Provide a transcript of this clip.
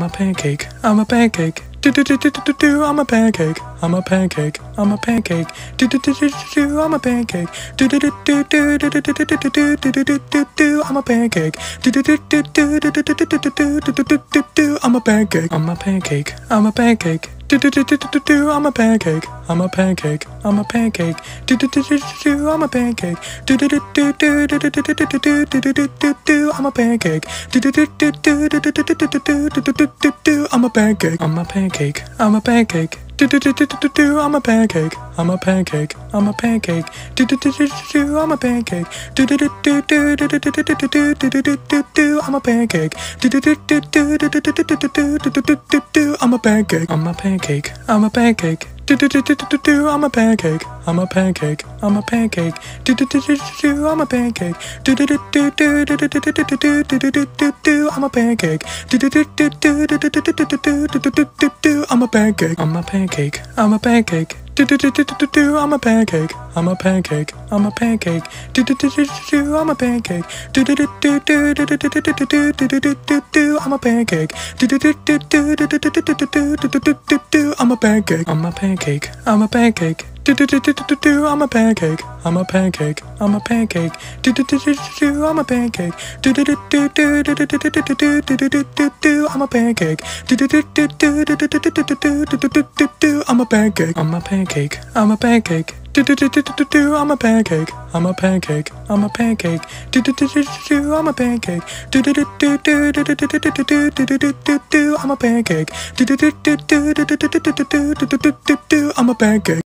I'm a pancake. I'm a pancake. Do do do do do do. I'm a pancake. I'm a pancake. I'm a pancake. Do do do do do. do. I'm a pancake. Do do do do do do do do do do do do do do do. I'm a pancake. Do do do do do do do do do do do do do do do. I'm a pancake. I'm a pancake. I'm a pancake. I'm a pancake. I'm a pancake. I'm a pancake. I'm a pancake. I'm a pancake. I'm a pancake. I'm a pancake. I'm a pancake. I'm a pancake. I'm a pancake. I'm a pancake. I'm a pancake. I'm a pancake. I'm a pancake. I'm a pancake. I'm a pancake. Do do do do do do. I'm a pancake. I'm a pancake. I'm a pancake. Do do do do do. I'm a pancake. Do do do do do do do do do do do do do. I'm a pancake. Do do do do do do do do do do do do do. I'm a pancake. I'm a pancake. I'm a pancake. Do do do do do do. I'm a pancake. I'm a pancake. I'm a pancake. Do do do do do. I'm a pancake. Do do do do do do do do do do do do. I'm a pancake. Do do do do do do do pancake. I'm a pancake. I'm a pancake. Do do do do do do. I'm a pancake. I'm a pancake. I'm a pancake. Do do do do do. I'm a pancake. Do do do do do do do do do do do do do. I'm a pancake. Do do do do do do do do do do do do do. I'm a pancake. I'm a pancake. I'm a pancake. Do do do do do do. I'm a pancake. I'm a pancake. I'm a pancake. Do do do do do. I'm a pancake. Do do do do do do do do do do do do do do do. I'm a pancake. Do do do do do do do do do do do do do do do do. I'm a pancake.